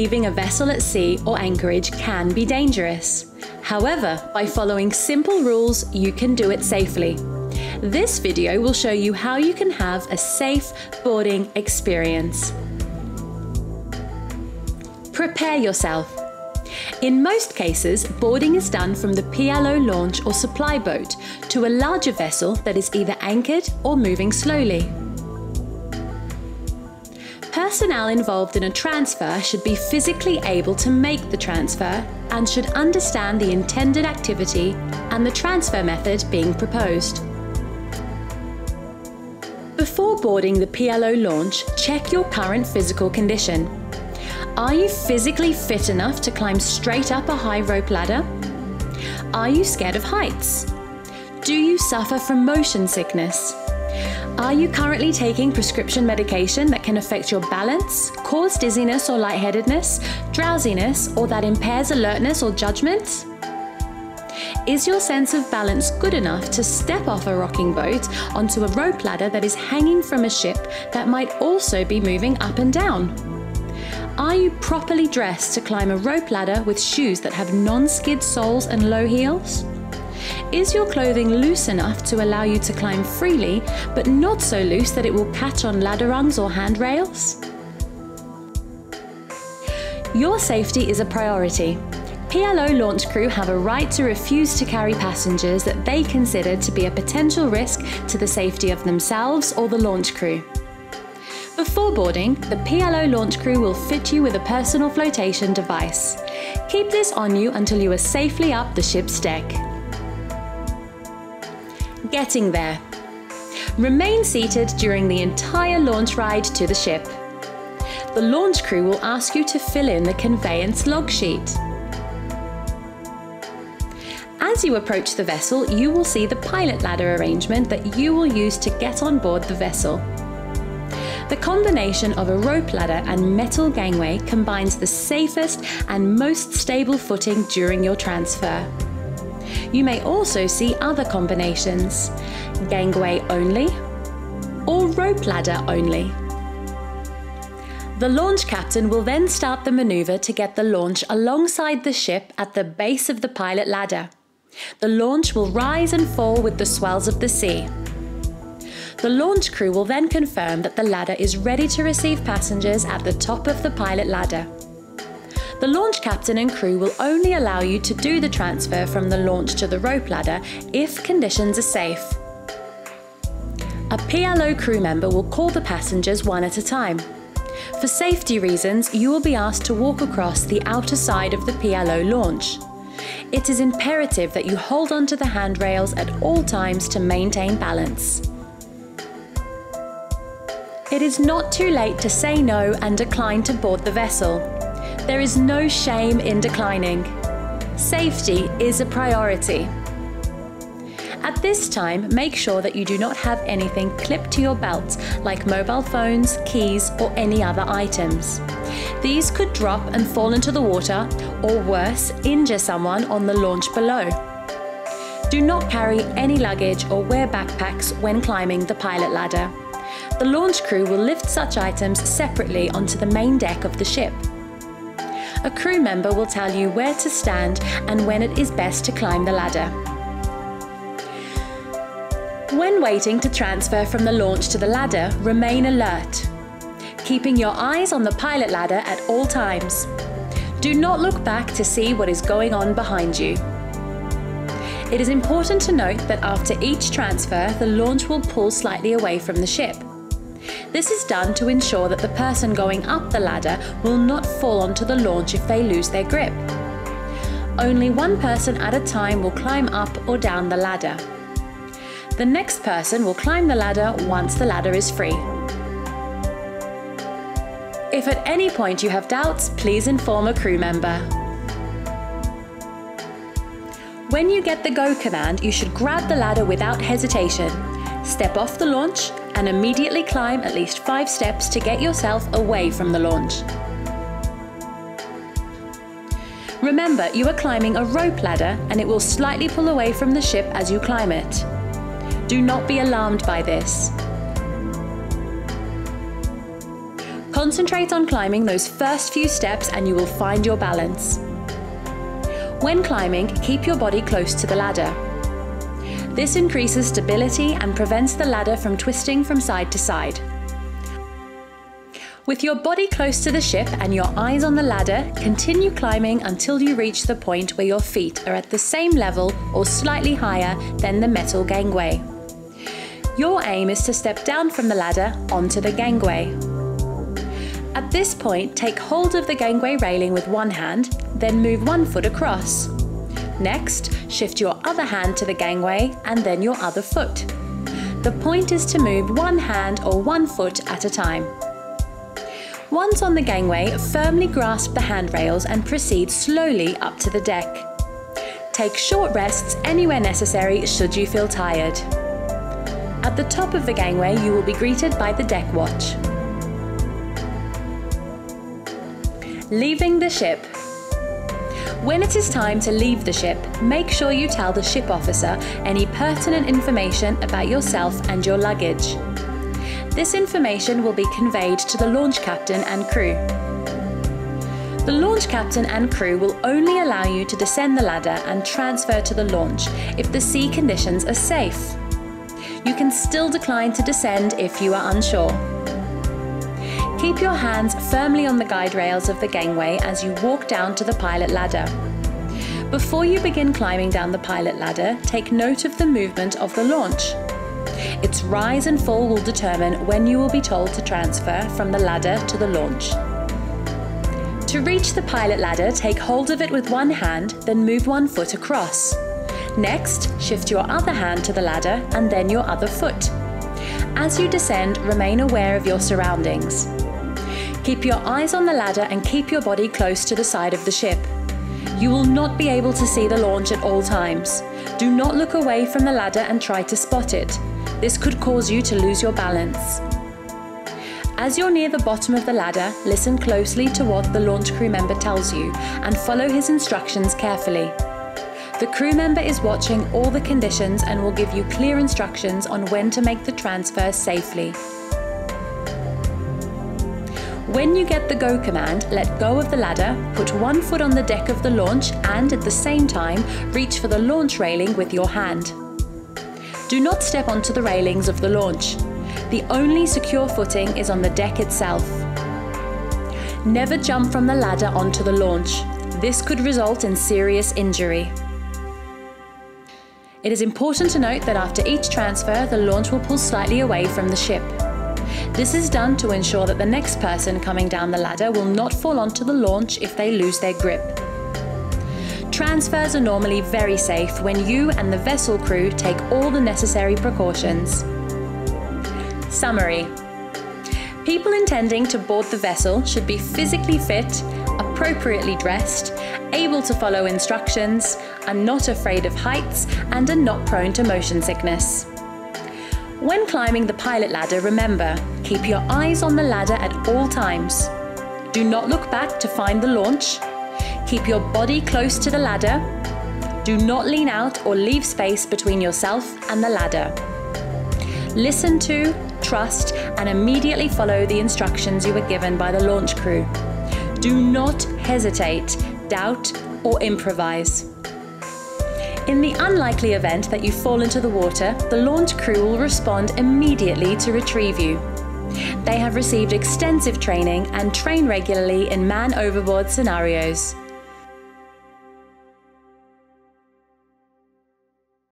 leaving a vessel at sea or anchorage can be dangerous. However, by following simple rules, you can do it safely. This video will show you how you can have a safe boarding experience. Prepare yourself. In most cases, boarding is done from the PLO launch or supply boat to a larger vessel that is either anchored or moving slowly. Personnel involved in a transfer should be physically able to make the transfer and should understand the intended activity and the transfer method being proposed. Before boarding the PLO launch, check your current physical condition. Are you physically fit enough to climb straight up a high rope ladder? Are you scared of heights? Do you suffer from motion sickness? Are you currently taking prescription medication that can affect your balance, cause dizziness or lightheadedness, drowsiness, or that impairs alertness or judgment? Is your sense of balance good enough to step off a rocking boat onto a rope ladder that is hanging from a ship that might also be moving up and down? Are you properly dressed to climb a rope ladder with shoes that have non skid soles and low heels? Is your clothing loose enough to allow you to climb freely, but not so loose that it will catch on ladder rungs or handrails? Your safety is a priority. PLO launch crew have a right to refuse to carry passengers that they consider to be a potential risk to the safety of themselves or the launch crew. Before boarding, the PLO launch crew will fit you with a personal flotation device. Keep this on you until you are safely up the ship's deck. Getting there. Remain seated during the entire launch ride to the ship. The launch crew will ask you to fill in the conveyance log sheet. As you approach the vessel, you will see the pilot ladder arrangement that you will use to get on board the vessel. The combination of a rope ladder and metal gangway combines the safest and most stable footing during your transfer. You may also see other combinations, gangway only or rope ladder only. The launch captain will then start the maneuver to get the launch alongside the ship at the base of the pilot ladder. The launch will rise and fall with the swells of the sea. The launch crew will then confirm that the ladder is ready to receive passengers at the top of the pilot ladder. The launch captain and crew will only allow you to do the transfer from the launch to the rope ladder if conditions are safe. A PLO crew member will call the passengers one at a time. For safety reasons, you will be asked to walk across the outer side of the PLO launch. It is imperative that you hold onto the handrails at all times to maintain balance. It is not too late to say no and decline to board the vessel. There is no shame in declining. Safety is a priority. At this time, make sure that you do not have anything clipped to your belt, like mobile phones, keys, or any other items. These could drop and fall into the water, or worse, injure someone on the launch below. Do not carry any luggage or wear backpacks when climbing the pilot ladder. The launch crew will lift such items separately onto the main deck of the ship. A crew member will tell you where to stand and when it is best to climb the ladder. When waiting to transfer from the launch to the ladder, remain alert, keeping your eyes on the pilot ladder at all times. Do not look back to see what is going on behind you. It is important to note that after each transfer, the launch will pull slightly away from the ship. This is done to ensure that the person going up the ladder will not fall onto the launch if they lose their grip. Only one person at a time will climb up or down the ladder. The next person will climb the ladder once the ladder is free. If at any point you have doubts, please inform a crew member. When you get the go command, you should grab the ladder without hesitation. Step off the launch and immediately climb at least five steps to get yourself away from the launch. Remember, you are climbing a rope ladder and it will slightly pull away from the ship as you climb it. Do not be alarmed by this. Concentrate on climbing those first few steps and you will find your balance. When climbing, keep your body close to the ladder. This increases stability and prevents the ladder from twisting from side to side. With your body close to the ship and your eyes on the ladder, continue climbing until you reach the point where your feet are at the same level or slightly higher than the metal gangway. Your aim is to step down from the ladder onto the gangway. At this point, take hold of the gangway railing with one hand, then move one foot across. Next, shift your other hand to the gangway and then your other foot. The point is to move one hand or one foot at a time. Once on the gangway, firmly grasp the handrails and proceed slowly up to the deck. Take short rests anywhere necessary should you feel tired. At the top of the gangway, you will be greeted by the deck watch. Leaving the ship. When it is time to leave the ship, make sure you tell the ship officer any pertinent information about yourself and your luggage. This information will be conveyed to the launch captain and crew. The launch captain and crew will only allow you to descend the ladder and transfer to the launch if the sea conditions are safe. You can still decline to descend if you are unsure. Keep your hands firmly on the guide rails of the gangway as you walk down to the pilot ladder. Before you begin climbing down the pilot ladder, take note of the movement of the launch. Its rise and fall will determine when you will be told to transfer from the ladder to the launch. To reach the pilot ladder, take hold of it with one hand, then move one foot across. Next, shift your other hand to the ladder and then your other foot. As you descend, remain aware of your surroundings. Keep your eyes on the ladder and keep your body close to the side of the ship. You will not be able to see the launch at all times. Do not look away from the ladder and try to spot it. This could cause you to lose your balance. As you're near the bottom of the ladder, listen closely to what the launch crew member tells you and follow his instructions carefully. The crew member is watching all the conditions and will give you clear instructions on when to make the transfer safely. When you get the go command, let go of the ladder, put one foot on the deck of the launch and at the same time reach for the launch railing with your hand. Do not step onto the railings of the launch. The only secure footing is on the deck itself. Never jump from the ladder onto the launch. This could result in serious injury. It is important to note that after each transfer, the launch will pull slightly away from the ship. This is done to ensure that the next person coming down the ladder will not fall onto the launch if they lose their grip. Transfers are normally very safe when you and the vessel crew take all the necessary precautions. Summary People intending to board the vessel should be physically fit, appropriately dressed, able to follow instructions, are not afraid of heights, and are not prone to motion sickness. When climbing the pilot ladder, remember, keep your eyes on the ladder at all times. Do not look back to find the launch. Keep your body close to the ladder. Do not lean out or leave space between yourself and the ladder. Listen to, trust, and immediately follow the instructions you were given by the launch crew. Do not hesitate, doubt, or improvise. In the unlikely event that you fall into the water, the launch crew will respond immediately to retrieve you. They have received extensive training and train regularly in man overboard scenarios.